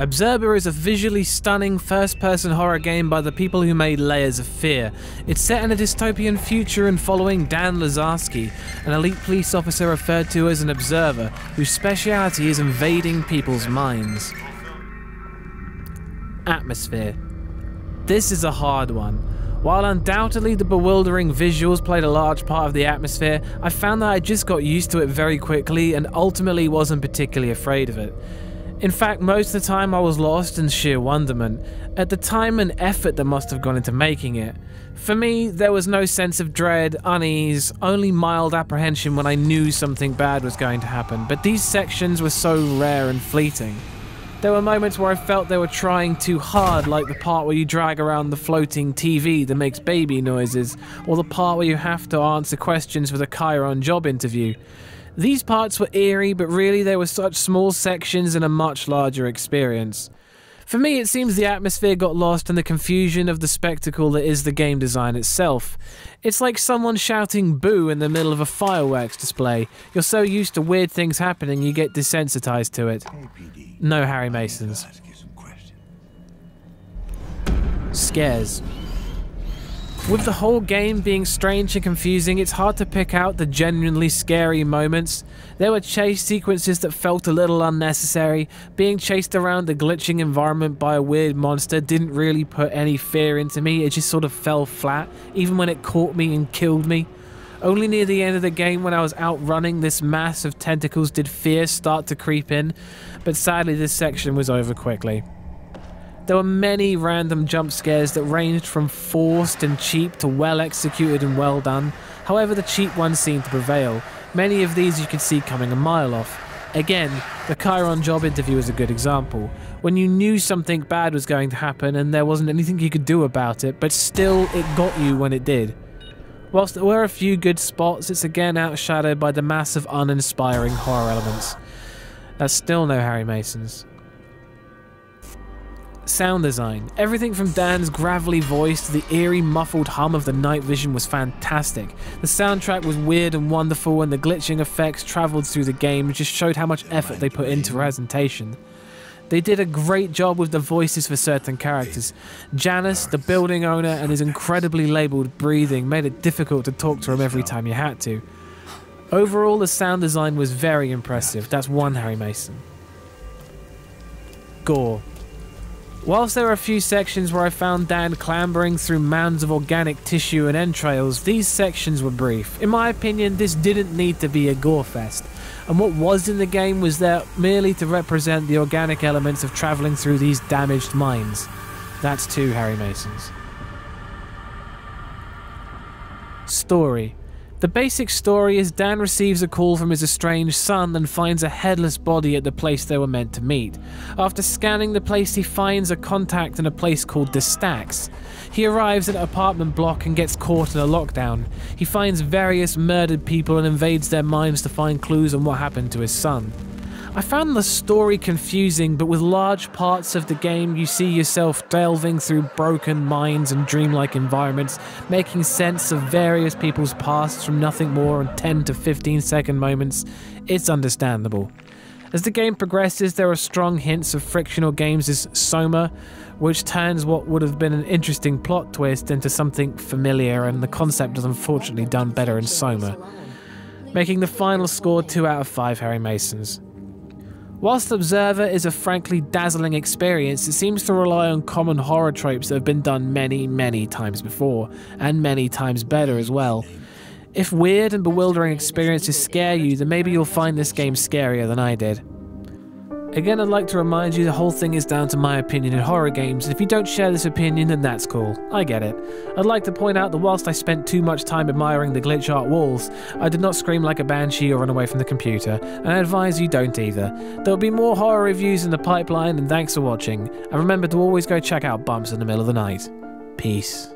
Observer is a visually stunning first person horror game by the people who made Layers of Fear. It's set in a dystopian future and following Dan Lazarski, an elite police officer referred to as an observer, whose speciality is invading people's minds. Atmosphere. This is a hard one. While undoubtedly the bewildering visuals played a large part of the atmosphere, I found that I just got used to it very quickly and ultimately wasn't particularly afraid of it. In fact, most of the time I was lost in sheer wonderment at the time and effort that must have gone into making it. For me, there was no sense of dread, unease, only mild apprehension when I knew something bad was going to happen, but these sections were so rare and fleeting. There were moments where I felt they were trying too hard, like the part where you drag around the floating TV that makes baby noises, or the part where you have to answer questions for the Chiron job interview. These parts were eerie, but really they were such small sections in a much larger experience. For me, it seems the atmosphere got lost in the confusion of the spectacle that is the game design itself. It's like someone shouting boo in the middle of a fireworks display. You're so used to weird things happening, you get desensitized to it. No Harry Masons. Scares. With the whole game being strange and confusing, it's hard to pick out the genuinely scary moments. There were chase sequences that felt a little unnecessary. Being chased around a glitching environment by a weird monster didn't really put any fear into me, it just sort of fell flat, even when it caught me and killed me. Only near the end of the game, when I was outrunning this mass of tentacles, did fear start to creep in, but sadly, this section was over quickly. There were many random jump scares that ranged from forced and cheap to well executed and well done. However, the cheap ones seemed to prevail. Many of these you could see coming a mile off. Again, the Chiron job interview is a good example. When you knew something bad was going to happen and there wasn't anything you could do about it, but still it got you when it did. Whilst there were a few good spots, it's again outshadowed by the massive uninspiring horror elements. That's still no Harry Masons. Sound design. Everything from Dan's gravelly voice to the eerie, muffled hum of the night vision was fantastic. The soundtrack was weird and wonderful, and the glitching effects travelled through the game just showed how much effort they put into presentation. They did a great job with the voices for certain characters. Janus, the building owner, and his incredibly labelled breathing made it difficult to talk to him every time you had to. Overall, the sound design was very impressive. That's one Harry Mason. Gore. Whilst there are a few sections where I found Dan clambering through mounds of organic tissue and entrails, these sections were brief. In my opinion, this didn't need to be a gore fest, and what was in the game was there merely to represent the organic elements of travelling through these damaged mines. That's two Harry Masons. Story the basic story is Dan receives a call from his estranged son and finds a headless body at the place they were meant to meet. After scanning the place, he finds a contact in a place called the Stacks. He arrives at an apartment block and gets caught in a lockdown. He finds various murdered people and invades their minds to find clues on what happened to his son. I found the story confusing, but with large parts of the game, you see yourself delving through broken minds and dreamlike environments, making sense of various people's pasts from nothing more than 10 to 15 second moments. It's understandable. As the game progresses, there are strong hints of Frictional Games as Soma, which turns what would have been an interesting plot twist into something familiar, and the concept is unfortunately done better in Soma, making the final score 2 out of 5 Harry Masons. Whilst Observer is a frankly dazzling experience, it seems to rely on common horror tropes that have been done many, many times before, and many times better as well. If weird and bewildering experiences scare you, then maybe you'll find this game scarier than I did. Again, I'd like to remind you the whole thing is down to my opinion in horror games, and if you don't share this opinion, then that's cool. I get it. I'd like to point out that whilst I spent too much time admiring the glitch art walls, I did not scream like a banshee or run away from the computer, and I advise you don't either. There'll be more horror reviews in the pipeline, and thanks for watching. And remember to always go check out Bumps in the Middle of the Night. Peace.